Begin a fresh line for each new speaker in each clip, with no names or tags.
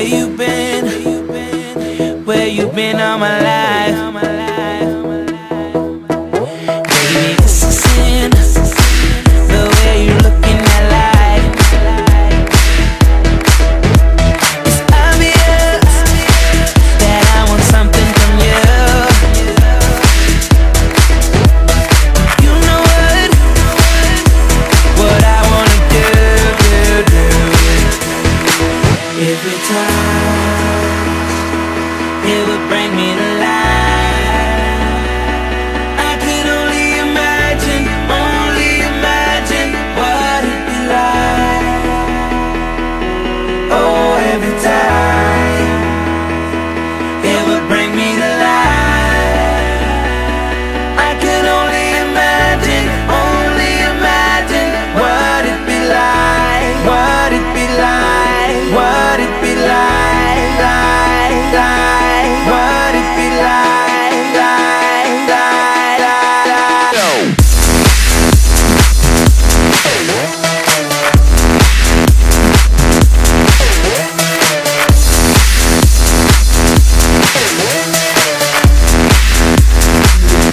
where you been? Where you been all my life?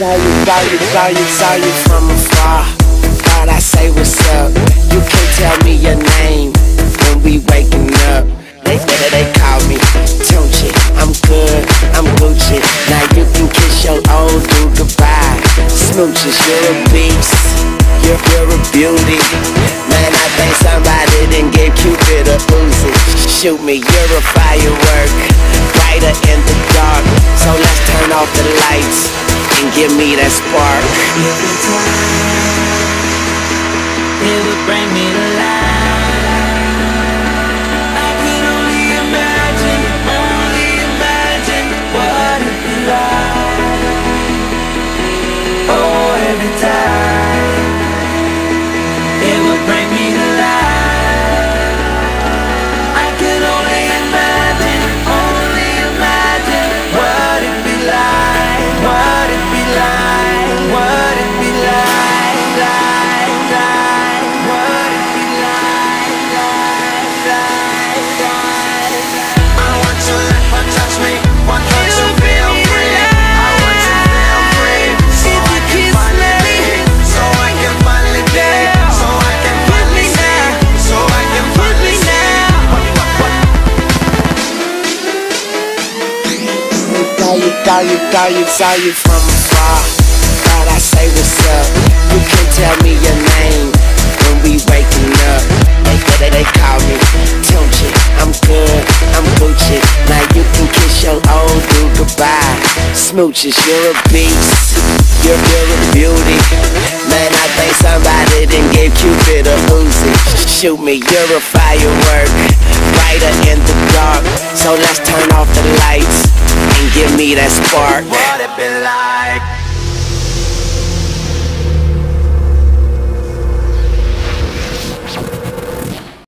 Saw you, saw you, saw you, saw you from afar. Thought I say what's up. You can't tell me your name when we waking up. They they, they call me Tunechi. I'm good, I'm Gucci. Now you can kiss your old dude goodbye. Smooches, you're a beast. You're, you're a beauty. Man, I think somebody didn't give Cupid a Uzi. Shoot me, you're a firework. Brighter in the dark. So let's turn off the lights and give me that spark.
It would bring me to
Saw you, saw you, saw you, saw you from afar. Thought I say what's up. You can't tell me your name when we waking up. They, they, they call me Tunechi. I'm good, I'm Gucci. Now you can kiss your old dude goodbye. Smooches, you're a beast. You're, you're beauty. Man, I think somebody didn't give Cupid a Uzi. Shoot me, you're a firework. Me that spark.
What it be like?